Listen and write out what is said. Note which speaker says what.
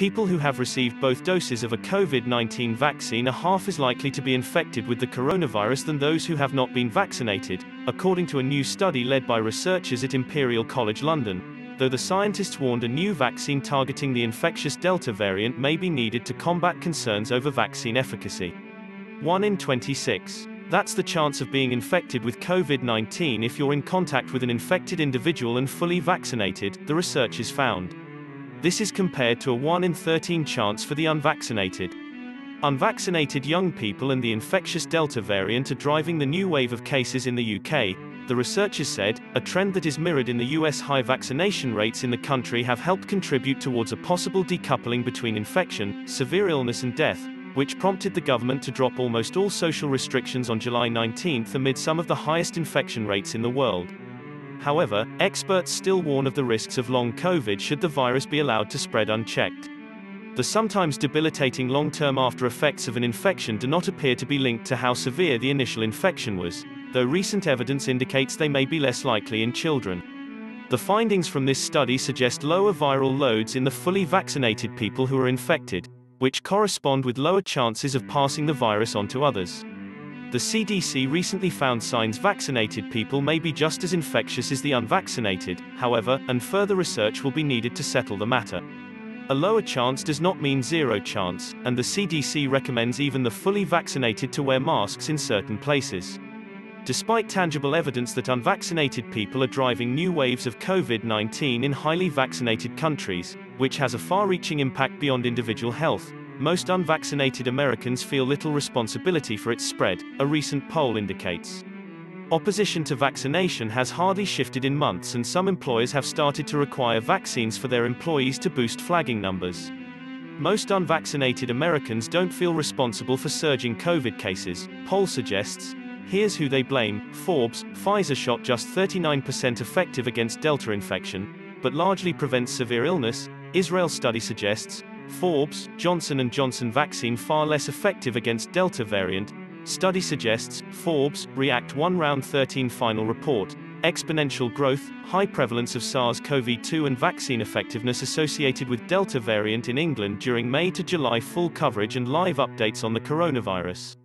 Speaker 1: people who have received both doses of a COVID-19 vaccine are half as likely to be infected with the coronavirus than those who have not been vaccinated, according to a new study led by researchers at Imperial College London, though the scientists warned a new vaccine targeting the infectious Delta variant may be needed to combat concerns over vaccine efficacy. 1 in 26. That's the chance of being infected with COVID-19 if you're in contact with an infected individual and fully vaccinated, the researchers found. This is compared to a 1 in 13 chance for the unvaccinated. Unvaccinated young people and the infectious Delta variant are driving the new wave of cases in the UK, the researchers said, a trend that is mirrored in the US. High vaccination rates in the country have helped contribute towards a possible decoupling between infection, severe illness and death, which prompted the government to drop almost all social restrictions on July 19 amid some of the highest infection rates in the world. However, experts still warn of the risks of long COVID should the virus be allowed to spread unchecked. The sometimes debilitating long-term after-effects of an infection do not appear to be linked to how severe the initial infection was, though recent evidence indicates they may be less likely in children. The findings from this study suggest lower viral loads in the fully vaccinated people who are infected, which correspond with lower chances of passing the virus on to others. The CDC recently found signs vaccinated people may be just as infectious as the unvaccinated, however, and further research will be needed to settle the matter. A lower chance does not mean zero chance, and the CDC recommends even the fully vaccinated to wear masks in certain places. Despite tangible evidence that unvaccinated people are driving new waves of COVID-19 in highly vaccinated countries, which has a far-reaching impact beyond individual health, most unvaccinated Americans feel little responsibility for its spread, a recent poll indicates. Opposition to vaccination has hardly shifted in months and some employers have started to require vaccines for their employees to boost flagging numbers. Most unvaccinated Americans don't feel responsible for surging COVID cases, poll suggests. Here's who they blame, Forbes, Pfizer shot just 39% effective against Delta infection, but largely prevents severe illness, Israel study suggests, Forbes, Johnson & Johnson vaccine far less effective against Delta variant. Study suggests, Forbes, React 1 Round 13 final report. Exponential growth, high prevalence of SARS-CoV-2 and vaccine effectiveness associated with Delta variant in England during May to July full coverage and live updates on the coronavirus.